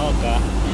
Oh god. Okay.